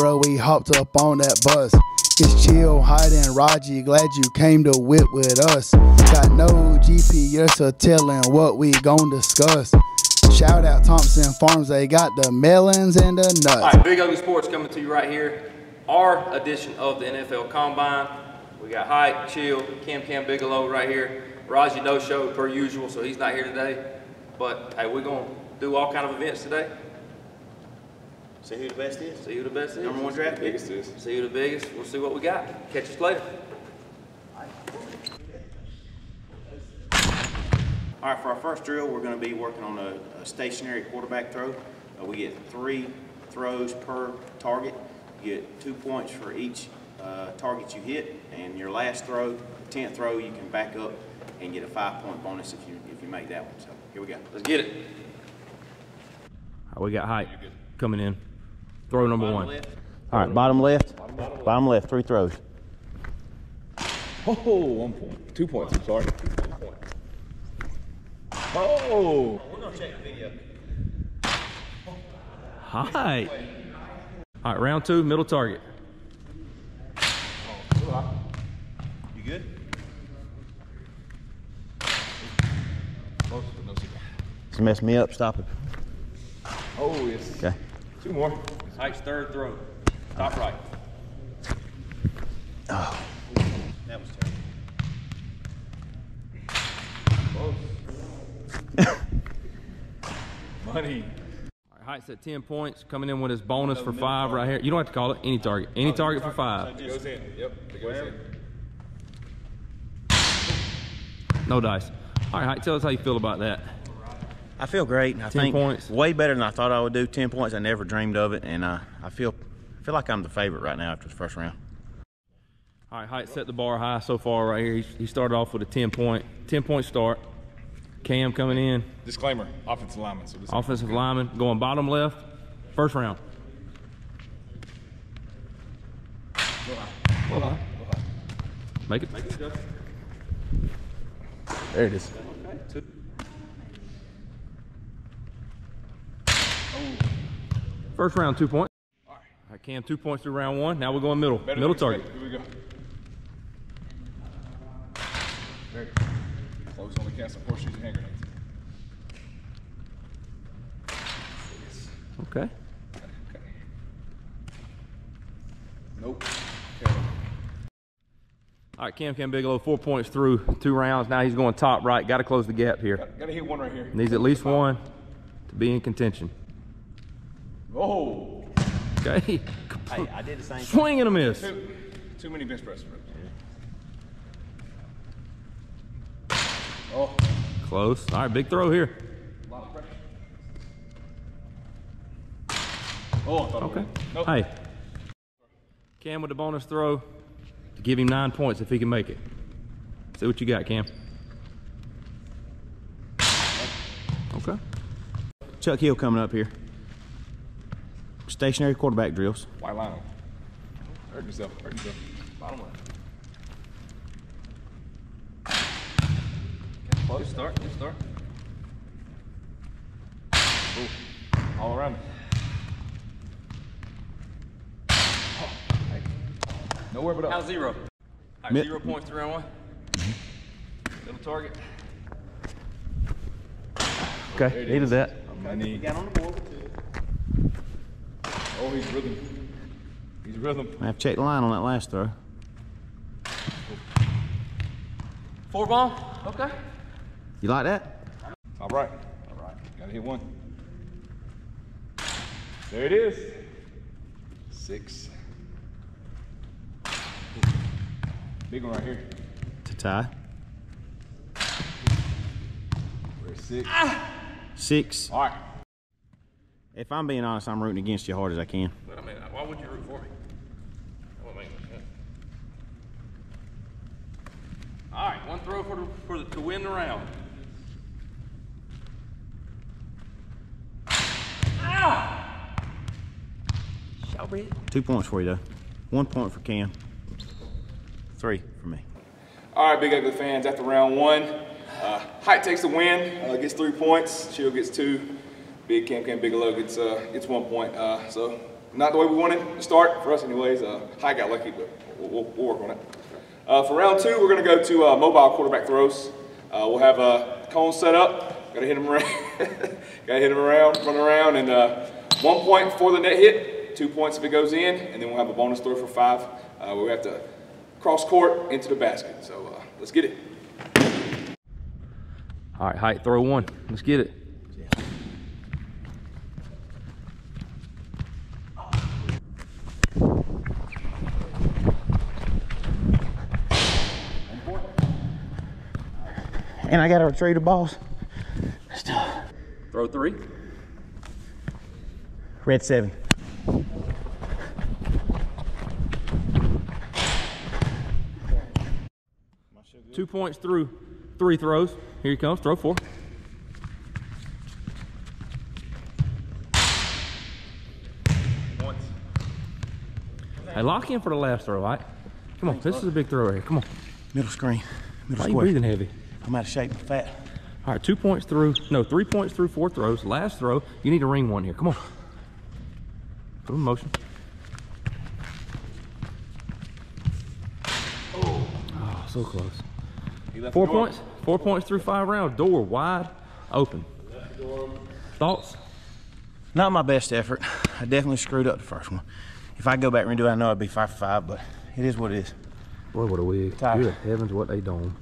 bro, we hopped up on that bus. It's chill, hiding, Raji. Glad you came to whip with us. Got no GPS or telling what we gon' discuss. Shout out Thompson Farms, they got the melons and the nuts. All right, Big Ugly Sports coming to you right here. Our edition of the NFL Combine. We got Hype, Chill, Cam Cam Bigelow right here. Raji no show per usual, so he's not here today. But hey, we're gonna do all kind of events today. See who the best is? See who the best is. Number one draft pick? Biggest is. See who the biggest. We'll see what we got. Catch us later. All right, for our first drill, we're going to be working on a, a stationary quarterback throw. Uh, we get three throws per target. You get two points for each uh, target you hit, and your last throw, the tenth throw, you can back up and get a five-point bonus if you if you make that one. So here we go. Let's get it. we got height coming in. Throw number Bottom one. left. All right, bottom left. Bottom left. Three throws. Oh, one point. Two points, I'm sorry. Oh! Height. All right, round two, middle target. You good? Close, but no cigar. Just mess me up. Stop it. Oh, yes. Okay. Two more. Hype's third throw. Top right. That was terrible. Money. All right, Height's at 10 points, coming in with his bonus for five right here. You don't have to call it any target. Any target for five. It goes in. Yep, it goes in. No dice. All right, Height, tell us how you feel about that. I feel great. I 10 think points. way better than I thought I would do. Ten points. I never dreamed of it, and uh, I feel I feel like I'm the favorite right now after the first round. All right, Height set the bar high so far right here. He, he started off with a 10 point, 10 point start. Cam coming in, Disclaimer, offensive lineman. So this offensive lineman going bottom left, first round. Make it. There it is. First round, two points. All right, Cam, two points through round one. Now we're going middle, Better middle target. Here we go. Very close on the cancel horseshoes and hand grenades. Okay. Nope. Okay. All right, Cam Cam Bigelow, four points through two rounds. Now he's going top right. Got to close the gap here. Gotta hit one right here. Needs at least one to be in contention. Oh, Okay. Hey, I did the same. Swing and a miss. too, too many bench press reps. Oh, Close. All right, big throw here. a lot of pressure. Oh, I thought it Okay. Nope. Hey. Cam with the bonus throw to give him nine points if he can make it. See what you got, Cam. Okay. Chuck Hill coming up here. Stationary quarterback drills. White line. Hurt yourself. Hurt yourself. Bottom left. Good start. Good start. All around. Oh, nowhere but How's up. zero? All right, Mid- zero points through round one. Mm-hmm. Middle target. Okay. Needed that. Money. Got on the board. Oh, he's rhythm. He's rhythm. I have to check the line on that last throw. Four ball. Okay. You like that? All right. All right. Gotta hit one. There it is. Six. Big one right here. To tie. Where's six? Six. All right. If I'm being honest, I'm rooting against you hard as I can. But I mean, why would you root for me? That make sense. All right, one throw for the, for the, to win the round. Two points for you though. One point for Cam. Three for me. All right, Big Ugly fans, after round one, uh, Height takes the win, uh, gets three points. Chill gets two. Big Cam Cam Bigelow gets uh, gets one point. Uh, so not the way we wanted to start, for us anyways. Uh, High got lucky, but we'll, we'll, work on it. Uh, for round two, we're going to go to uh, mobile quarterback throws. Uh, we'll have uh, cones set up. Got to hit them around. Got to hit them around, run around, and uh, one point for the net hit, two points if it goes in, and then we'll have a bonus throw for five uh, we have to cross court into the basket. So let's get it. All right, height, throw one. Let's get it. And I got to retrieve the balls. Throw three. Red seven. Two points through three throws. Here he comes. Throw four. Hey, lock in for the last throw, right? Come on, this is a big throw right here. Come on. Middle screen. Middle Why you breathing heavy? I'm out of shape. Fat. All right, two points through, no, three points through four throws. Last throw, you need to ring one here. Come on. Put him in motion. Oh, so close. Four points, four points through five rounds. Door wide open. Thoughts? Not my best effort. I definitely screwed up the first one. If I go back and redo it, I know I'd be five for five, but it is what it is. Boy, what a wig. Tired. Good heavens, what they done.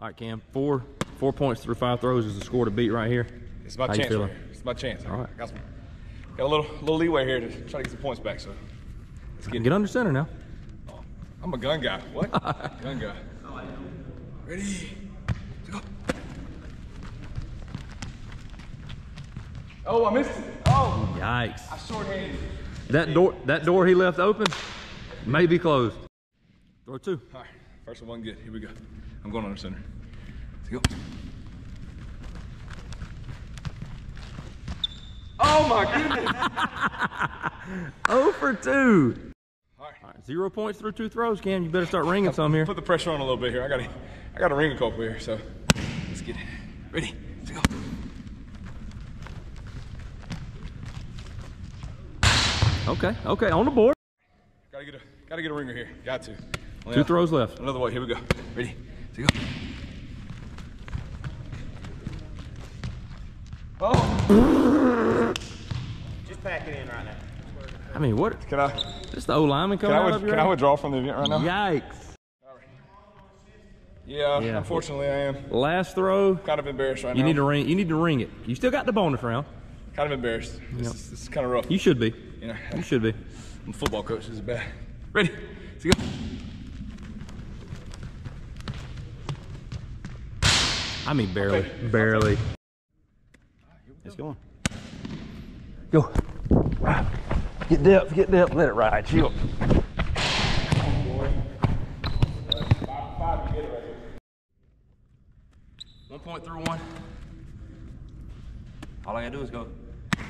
All right, Cam, four four points through five throws is the score to beat right here. It's my How chance. Right. It's my chance. All right. Got, some, got a little little leeway here to try to get some points back. So let's get. Get under center now. Oh, I'm a gun guy. What? gun guy. How I know. Ready? go. Oh, I missed it. Oh, Yikes. I shorthanded. That door that door he left open may be closed. Throw two. All right, first one good. Here we go. I'm going under center. Let's go. Oh my goodness! Oh for two. All right. All right, zero points through two throws, Cam. You better start ringing some here. Put the pressure on a little bit here. I got to, I got to ring a couple here. So let's get it. Ready? Let's go. Okay, okay, on the board. Got to get a, got to get a ringer here. Got to. Only Two a- throws left. Another way. Here we go. Ready? Let's. Oh, Just pack it in right now. I mean, what? can I? This the old lineman Can coming I, out with- of your can I withdraw from the event right now? Yikes. Yeah, Yeah. unfortunately I am. Last throw. Kind of embarrassed right You now. need to ring. You need to ring it. You still got the bonus round. Kind of embarrassed. This, is, this is kind of rough. You should be. You know, You should be. I'm a football coach. This is bad. Ready? Let's go. I mean, barely, barely. It's going. Go. Get depth. Get depth. Let it ride. Chill. One point through one. All I gotta do is go.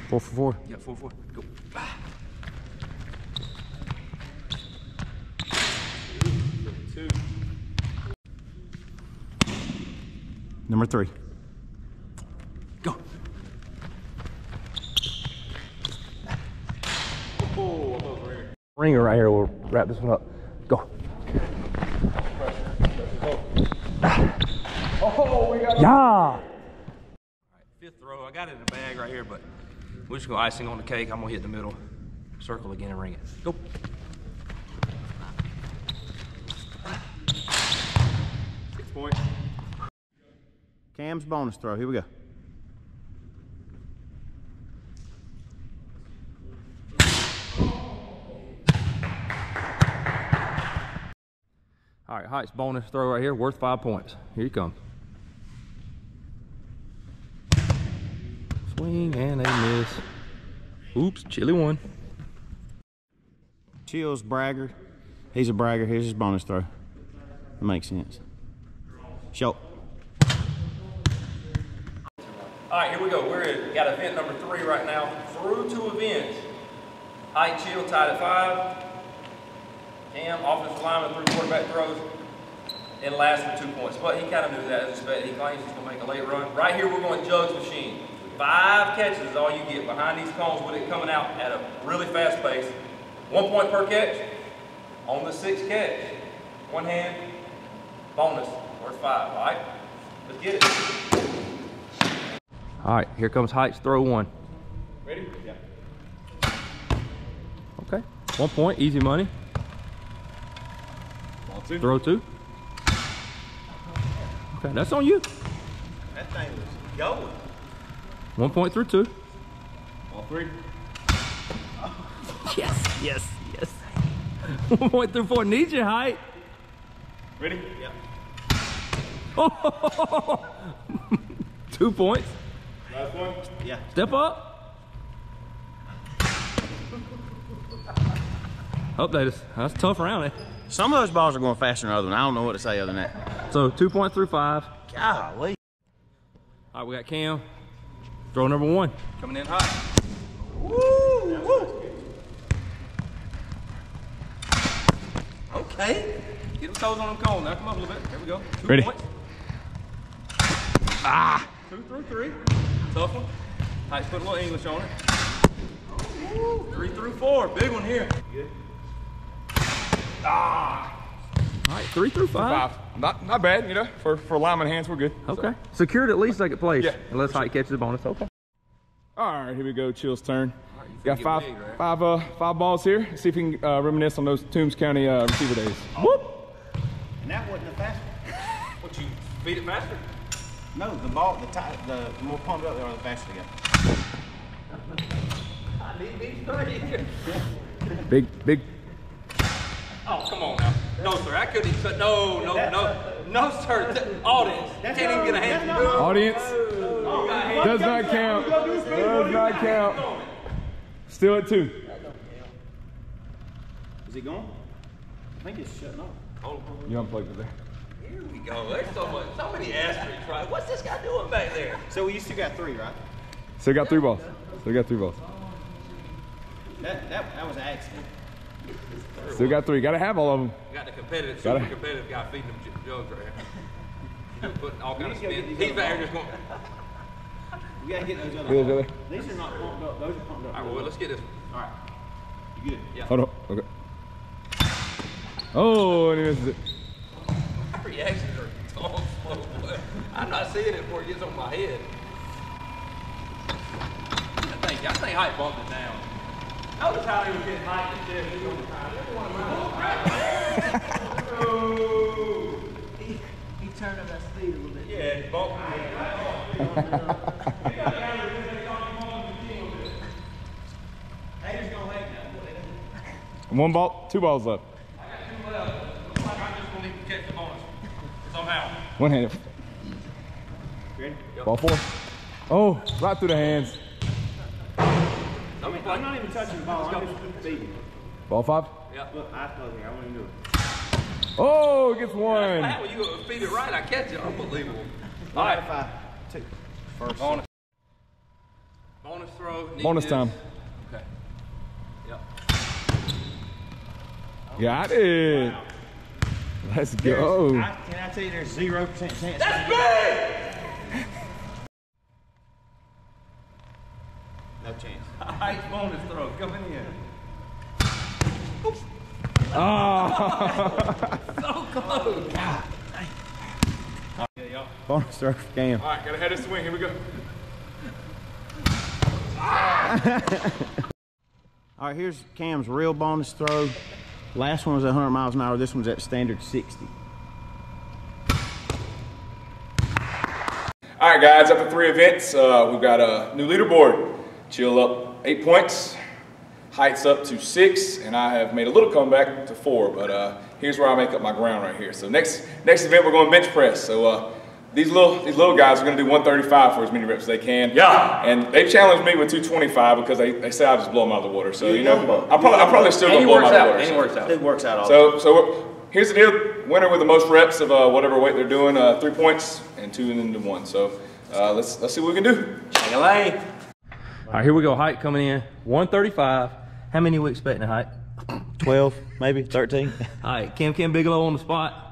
Four for four. Yeah, four, for four. Go. Number three. Go. Ringer right here. We'll wrap this one up. Go. Yeah. Fifth throw. I got it in the bag right here, but we're just gonna icing on the cake. I'm gonna hit the middle circle again and ring it. Go. Cam's bonus throw. Here we go. All right, Heights bonus throw right here, worth five points. Here you come. Swing and a miss. Oops, chilly one. Chills bragger. He's a bragger. Here's his bonus throw. Makes sense. Show. All right, here we go. We're at, got event number three right now. Through two events. Height chill tied at five. Cam, offensive lineman, three quarterback throws. And last for two points. But he kind of knew that as expected. He claims he's going to make a late run. Right here, we're going jugs machine. Five catches is all you get behind these cones with it coming out at a really fast pace. One point per catch. On the sixth catch, one hand, bonus, or five, all right? Let's get it. All right, here comes Heights, throw one. Ready? Yeah. Okay, one point, easy money. Ball two. Throw two. Okay, that's on you. That thing was going. One point through two. Ball three. Yes, yes, yes. One point through four. Need your height. Ready? Yep. Two points. Last one. Yeah. Step up. Oh, that is, that's a tough round. Eh? Some of those balls are going faster than other others. I don't know what to say other than that. So two points through five. Golly. All right, we got Cam. Throw number one. Coming in hot. Woo! Okay. Get them toes on them cones. Now come up a little bit. Here we go. Two Ready. points. Ah. Two through three. Tough one. All right, put a little English on it. Three through four. Big one here. Ah. All right, three through five. Five. Not not bad, you know. For for lineman hands, we're good. Okay. Secured at least second place. Yeah. Unless Height catches a bonus. Okay. All right, here we go. Chill's turn. Got five, big, right? five, uh, five balls here. Let's see if we can uh, reminisce on those Toombs County uh, receiver days. Whoop! And that wasn't the fast What you feed it faster? No, the ball, the tie, the more pumped up they are, the faster they go. I need these three. Big, big. Oh, come on now. No, sir. I couldn't even. cut- No, no, no, no, sir. T- Audience. Can't even get a hand. Audience oh, does not count. Does not count. Still at two. Is it going? I think it's shutting off. You unplugged it there. Here we go. There's so much, so many asterisks, right? What's this guy doing back there? So we still got three, right? Still got three balls. So we got three balls. That, that, that was an accident. Still got three. Got to have all of them. Got the competitive, Got super competitive guy feeding them j- jugs right here. Putting all kinds of spin. He's back here just going. We gotta get those other. those. These are not pumped up. Those are pumped up. All right, well, let's get this. All right. You good? Yeah. Hold on. Okay. Oh, and he misses it. Reactions are so slow. boy. I'm not seeing it before it gets on my head. I think, I think Hype bumped it down. Notice how he was getting Hype and Jeff. He was on time. Every one of mine. He, he turned up that speed a little bit. Yeah, he bumped me. One ball, two balls left. Looks like I'm just gonna need to catch the bonus. Somehow. One handed. Ball four. Oh, right through the hands. I'm not even touching the ball. I'm just feeding. Ball five. Look, I close here. I won't even do it. Oh, gets one. Wow, when you feed it right, I catch it. Unbelievable. All right, five, two. First. bonus. Bonus throw. Bonus time. Okay. Yep. Got it. Let's go. I, can I tell you there's zero percent chance? That's big! No chance. Height bonus throw coming in. Oh, So close. Bonus throw for Cam. All right, gotta head this swing. Here we go. All right, here's Cam's real bonus throw. Last one was 100 miles an hour. This one's at standard 60. All right, guys, after three events, uh, we've got a new leaderboard. Chill up eight points, heights up to six, and I have made a little comeback to four, but uh, here's where I make up my ground right here. So next next event, we're going bench press. So uh, these little these little guys are going to do 135 for as many reps as they can. Yeah. And they challenged me with 225 because they, they say I'll just blow them out of the water. So, you know, I'm probably, I'm probably still And going he to blow them works out of the water. And he so- works out. It works out all so, so here's the deal: winner with the most reps of uh, whatever weight they're doing, uh, three points, and two into one. So uh, let's let's see what we can do. All right, here we go. Height coming in. 135. How many we expecting at height? 12, maybe 13. All right, Cam Cam Bigelow on the spot.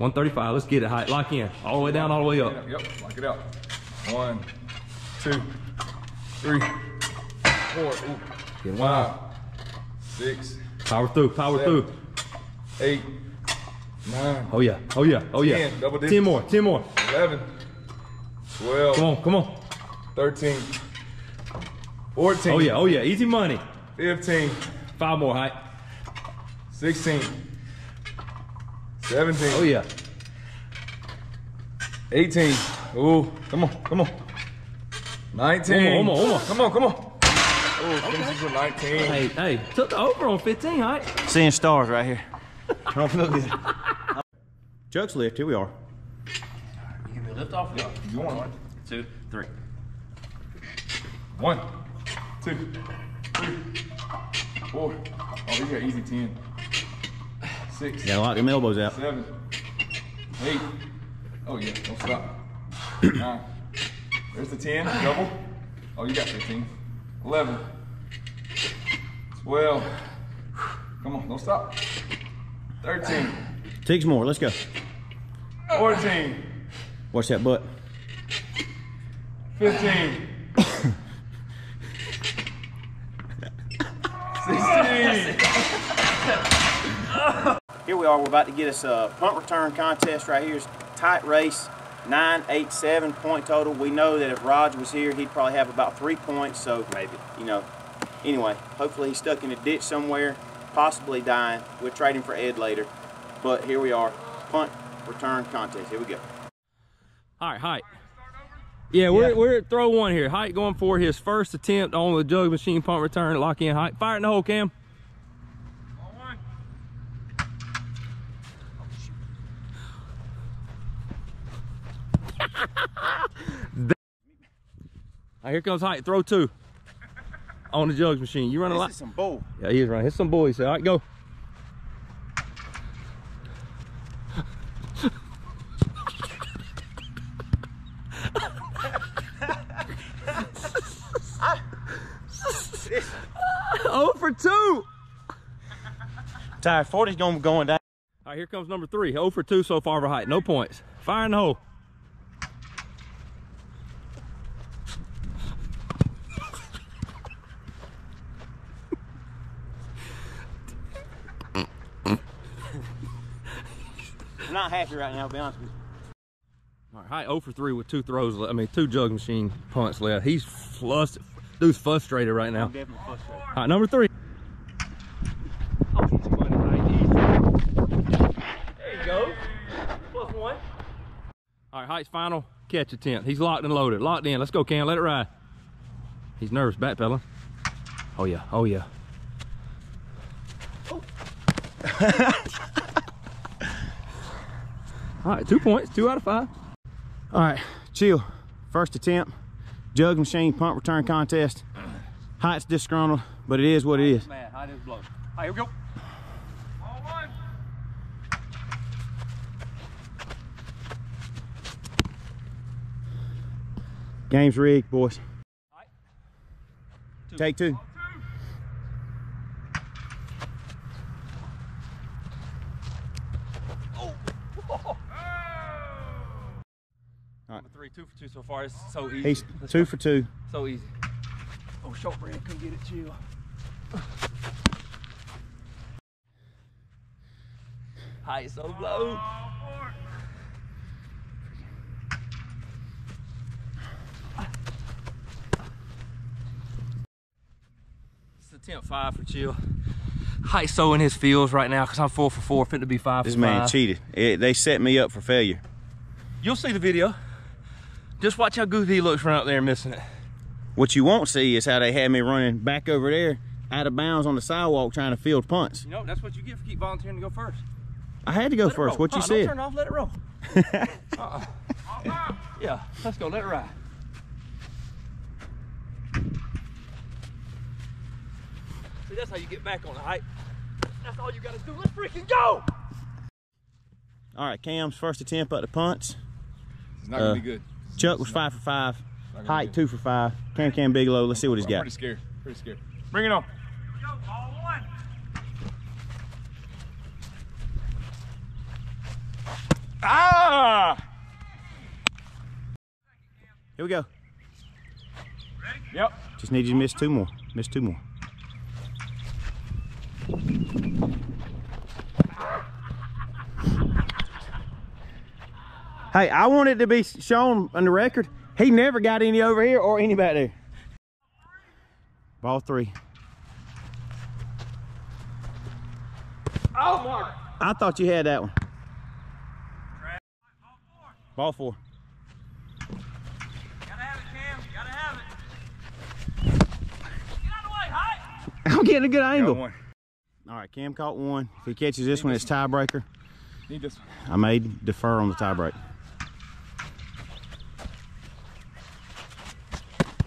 135. Let's get it. Height. Lock in. All the way down, all the way up. Yep, lock it out. One, two, three, four, ooh, Get five, six, Power through, power Seven. through. eight, nine, Oh yeah, oh yeah, oh yeah. Ten, double digits. Ten more, ten more. 11, 12, Come on, come on. 13, 14, Oh yeah, oh yeah. Easy money. 15, Five more height. 16, 17, Oh yeah. 18. Ooh, come on, come on. 19. One more, one more. Come on, come on. Oh, finishes with 19. Hey, hey, took the over on 15 height. Seeing stars right here. I Don't feel good. Chuck's lift, here we are. You give me a lift off? Yeah. You want one? Two, three. One, two, three, four. Oh, you got easy 10. Six, Gotta lock them elbows out. seven, eight. Oh yeah, don't stop. Nine. There's the 10, double. Oh, you got 15. 11. 12. Come on, don't stop. 13. Six more, let's go. 14. Watch that butt. 15. 16. Here we are, we're about to get us a punt return contest right here. It's tight race, nine, eight, seven point total. We know that if Raj was here, he'd probably have about three points, so maybe, you know. Anyway, hopefully he's stuck in a ditch somewhere, possibly dying. We'll trade him for Ed later. But here we are, punt return contest. Here we go. All right, height. Yeah, we're, we're at throw one here. Height going for his first attempt on the jug machine punt return. Lock in height. Fire in the hole, Cam. Right, here comes height. Throw two on the jugs machine. You run a lot. Some bull. Yeah, he is running. Hit some boys. All right, go. oh for two. Tired 40's gonna be going down. All right, here comes number three. 0 for 2 so far for height. No points. Fire in the hole. Not happy right now, to be honest with you. All right, height 0 for 3 with two throws. le- I mean, two jug machine punts left. He's flust, dude's frustrated right now. I'm definitely frustrated. All right, number three. Oh, easy money, height. There you go. Plus one. All right, height's final catch attempt. He's locked and loaded. Locked in. Let's go, Cam. Let it ride. He's nervous, backpedaling. Oh, yeah. Oh, yeah. Oh. All right, two points. Two out of five. All right, chill. First attempt, jug machine punt return contest. Height's disgruntled, but it is what it is. Man, height is blown. All right, here we go. Game's rigged, boys. Take two. Number three, two for two so far. It's so easy. He's Let's two go. for two. So easy. Oh, shortbread, come get it, chill. High so low. It's attempt five for chill. High so in his fields right now because I'm four for four, fit to be five This for man five. cheated. It- they set me up for failure. You'll see the video. Just watch how goofy he looks right out there missing it. What you won't see is how they had me running back over there out of bounds on the sidewalk trying to field punts. You know, that's what you get for keep volunteering to go first. I had to go Let first. roll. What you said? Don't turn off, let it roll. uh-uh. Yeah, let's go, let it ride. See, that's how you get back on the height. That's all you gotta do. Let's freaking go! All right, Cam's first attempt at the punts. It's not gonna Uh, be good. Chuck was five for five. Height two for five. Cam Cam Bigelow. Let's see what he's I'm got. pretty scared. Pretty scared. Bring it on. Ah! Here we go. Yep. Just need you to miss two more. Miss two more. Hey, I want it to be shown on the record. He never got any over here or any back there. Ball three. Oh, Mark. I thought you had that one. Ball four. Gotta have it, Cam. Gotta have it. Get out of the way, Height. I'm getting a good Got angle. one. All right, Cam caught one. If he catches this one, it's tiebreaker. Need this one. I may defer on the tiebreak.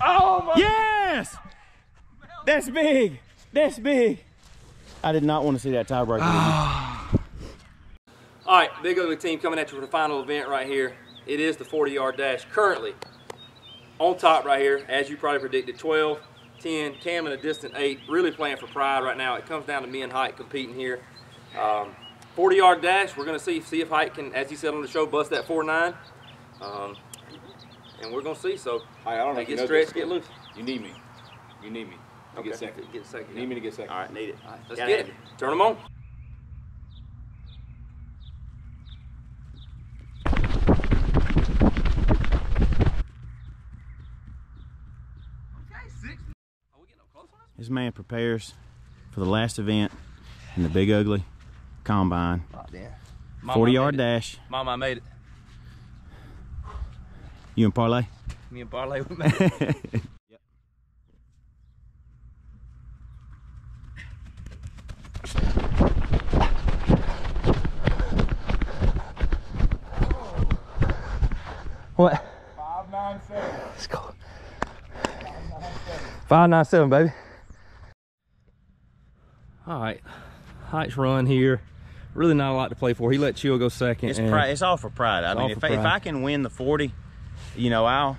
Oh, my. Yes! That's big. That's big. I did not want to see that tiebreaker. All right, Big Ugly Team coming at you for the final event right here. It is the 40 yard dash. Currently, on top right here, as you probably predicted, 12, 10, Cam in a distant 8, really playing for pride right now. It comes down to me and Height competing here. Um, 40 yard dash, we're going to see see if Height can, as he said on the show, bust that 4 9. Um, and we're going to see. So, I don't know hey, if you get know stretched, get loose. You need me. You need me. to Get second. Get second. You need me to get second. All right, need it. All right, let's Gotta get have it. Turn them on. This man prepares for the last event in the Big Ugly Combine. Oh, Mama 40 yard dash. Mama I made it. You and Parlay? Me and Parlay we made it. What? Five, nine, seven. Let's go. Five nine seven, baby. All right, Height's run here. Really not a lot to play for. He let Chill go second. It's pride. It's all for pride. I mean, if, I- if. I can win the 40, you know, I'll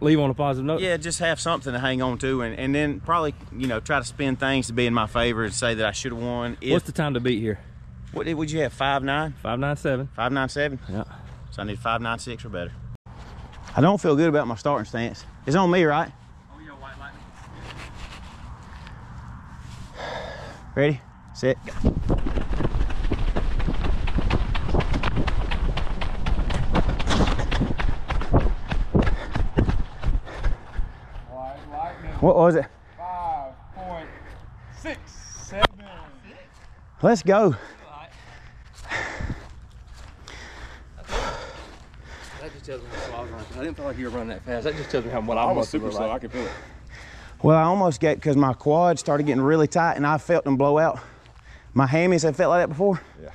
leave on a positive note. yeah just have something to hang on to, and, and then probably you know try to spin things to be in my favor and say that I should have won. If, What's the time to beat here? what did would you have? Five nine, Five nine seven. five nine seven. Yeah. So I need five nine six or better. I don't feel good about my starting stance. It's on me, right? Oh yeah, white lightning. Ready, set, go. What was it? Five point six seven. Let's go. That I was running. I didn't feel like you were running that fast. That just tells me how what I I was super looked slow. I like. can feel it. Well, I almost got because my quads started getting really tight and I felt them blow out. My hammies have felt like that before. Yeah.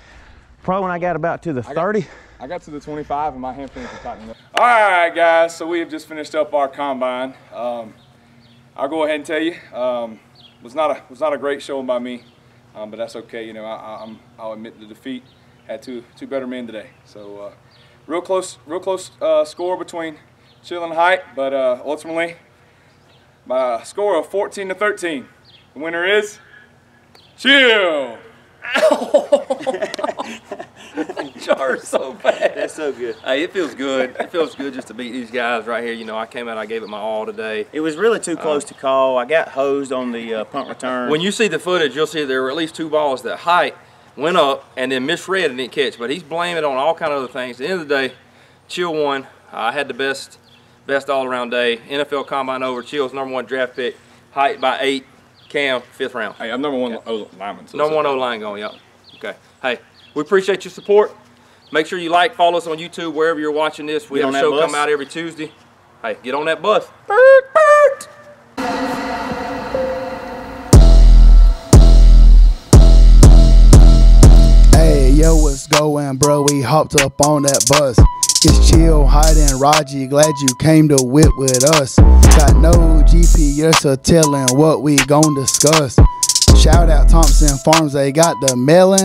Probably when I got about to the 30. I got to the 25 and my hamstrings were tightening up. All right, guys. So we have just finished up our combine. Um, I'll go ahead and tell you, um, was not a was not a great showing by me, um, but that's okay. You know, I, I'm I'll admit the defeat. Had two two better men today. So uh, real close real close uh, score between Chill and Height, but uh, ultimately a score of 14 to 13. The winner is Chill. Charged so bad. That's so good. Hey, it feels good. It feels good just to beat these guys right here. You know, I came out, I gave it my all today. It was really too close to call. I got hosed on the uh, punt return. When you see the footage, you'll see there were at least two balls that height went up and then misread and didn't catch. But he's blaming it on all kind of other things. At the end of the day, Chill won. I had the best, best all-around day. NFL Combine over. Chill's number one draft pick. Height by eight. Cam fifth round. Hey, I'm number one O lineman. so Number one O line going. Yep. Okay. Hey, we appreciate your support. Make sure you like, follow us on YouTube wherever you're watching this. We Get have a show that come out every Tuesday. Hey, get on that bus. Bert, Bert. Yo, what's going, bro? We hopped up on that bus. It's chill, hiding, Raji. Glad you came to whip with us. Got no GPS or telling what we gon' discuss. Shout out Thompson Farms, they got the melon.